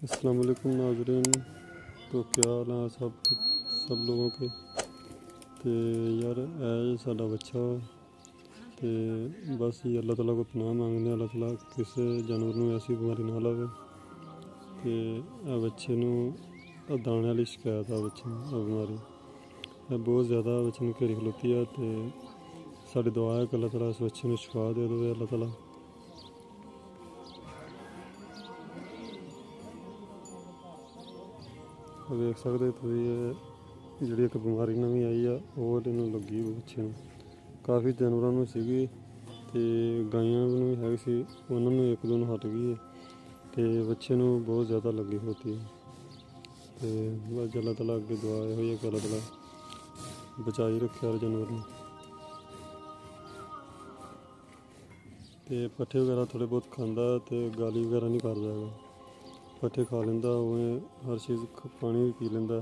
अस्सलाम वालेकुम नाजरीन तो क्या हाल है सब सब लोगों के ਤੇ ਯਾਰ ਇਹ ਸਾਡਾ ਬੱਚਾ ਤੇ ਬਸ ਹੀ ਅੱਲਾਹ ਤਾਲਾ ਕੋ ਪਨਾਹ ਮੰਗਦੇ ਹਾਂ, ਅੱਲਾਹ ਤਾਲਾ ਕਿਸੇ ਜਾਨਵਰ ਨੂੰ ਐਸੀ ਬਿਮਾਰੀ ਨਾ ਲਾਵੇ ਤੇ ਇਹ ਬੱਚੇ ਨੂੰ ਆਹ ਦਾਣੇ ਵਾਲੀ ਸ਼ਿਕਾਇਤ ਆ ਬੱਚੇ ਨੂੰ ਆਹ ਬਿਮਾਰੀ ਇਹ ਬਹੁਤ ਜ਼ਿਆਦਾ ਬੱਚੇ ਨੂੰ ਘੇਰੀ ਖਲੋਤੀ ਆ ਤੇ ਸਾਡੀ ਦੁਆ ਹੈ ਕਿ ਅੱਲਾਹ ਤਾਲਾ ਇਸ ਬੱਚੇ ਨੂੰ ਸ਼ਿਫਾ ਦੇ ਦੇਵੇ ਅੱਲਾਹ ਤਾਲਾ ਵੇਖ ਸਕਦੇ ਹੋ ਤੁਸੀਂ ਇਹ ਜਿਹੜੀ ਇੱਕ ਬਿਮਾਰੀ ਨਵੀਂ ਆਈ ਆ, ਉਹ ਇਹਨੂੰ ਲੱਗੀ ਬੱਚੇ ਨੂੰ। ਕਾਫੀ ਜਾਨਵਰਾਂ ਨੂੰ ਸੀਗੀ ਤੇ ਗਾਈਆਂ ਨੂੰ ਵੀ ਹੈਗੀ ਸੀ, ਉਹਨਾਂ ਨੂੰ ਇੱਕ ਦੋ ਨੂੰ ਹਟ ਗਈ ਹੈ ਤੇ ਬੱਚੇ ਨੂੰ ਬਹੁਤ ਜ਼ਿਆਦਾ ਲੱਗੀ ਹੋਤੀ ਹੈ। ਤੇ ਬਸ ਅੱਲਾਹ ਤਾਲਾ ਅੱਗੇ ਦੁਆ ਇਹ ਹੋਈ ਹੈ ਕਿ ਅੱਲਾਹ ਤਾਲਾ ਬਚਾਈ ਰੱਖਿਆ ਹਰ ਜਾਨਵਰ ਨੂੰ। ਤੇ ਪੱਠੇ ਵਗੈਰਾ ਥੋੜੇ ਬਹੁਤ ਖਾਂਦਾ ਤੇ ਗਾਲੀ ਵਗੈਰਾ ਨਹੀਂ ਕਰਦਾ ਹੈਗਾ। ਪੱਠੇ ਖਾ ਲੈਂਦਾ ਉਵੇਂ ਹਰ ਚੀਜ਼ ਪਾਣੀ ਵੀ ਪੀ ਲੈਂਦਾ।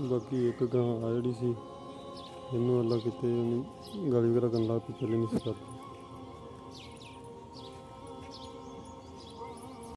ਬਾਕੀ ਇੱਕ ਗਾਂ ਆ ਜਿਹੜੀ ਸੀ, ਇਹਨੂੰ ਅੱਲਾ ਕਿਤੇ ਉਹਨੂੰ ਗਾਲੀ ਵਗੈਰਾ ਕਰਨ ਲੱਗ ਪਈ, ਚੱਲੀ ਨਹੀਂ ਸੀ ਕਰਦੀ।